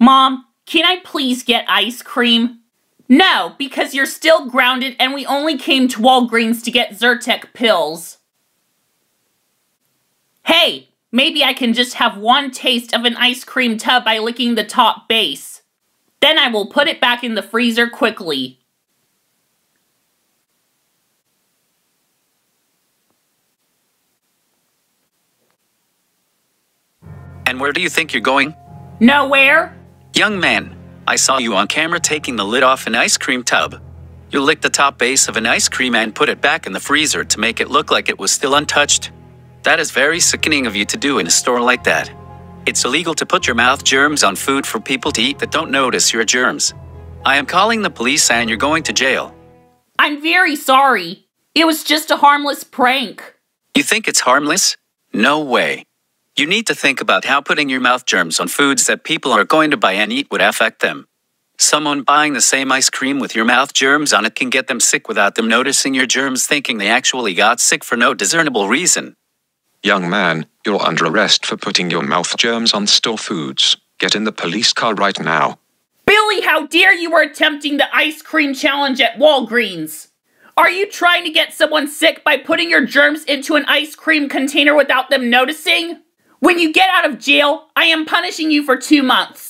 Mom, can I please get ice cream? No, because you're still grounded and we only came to Walgreens to get Zyrtec pills. Hey, maybe I can just have one taste of an ice cream tub by licking the top base. Then I will put it back in the freezer quickly. And where do you think you're going? Nowhere? Young man, I saw you on camera taking the lid off an ice cream tub. You licked the top base of an ice cream and put it back in the freezer to make it look like it was still untouched. That is very sickening of you to do in a store like that. It's illegal to put your mouth germs on food for people to eat that don't notice your germs. I am calling the police and you're going to jail. I'm very sorry. It was just a harmless prank. You think it's harmless? No way. You need to think about how putting your mouth germs on foods that people are going to buy and eat would affect them. Someone buying the same ice cream with your mouth germs on it can get them sick without them noticing your germs thinking they actually got sick for no discernible reason. Young man, you're under arrest for putting your mouth germs on store foods. Get in the police car right now. Billy, how dare you are attempting the ice cream challenge at Walgreens? Are you trying to get someone sick by putting your germs into an ice cream container without them noticing? When you get out of jail, I am punishing you for two months.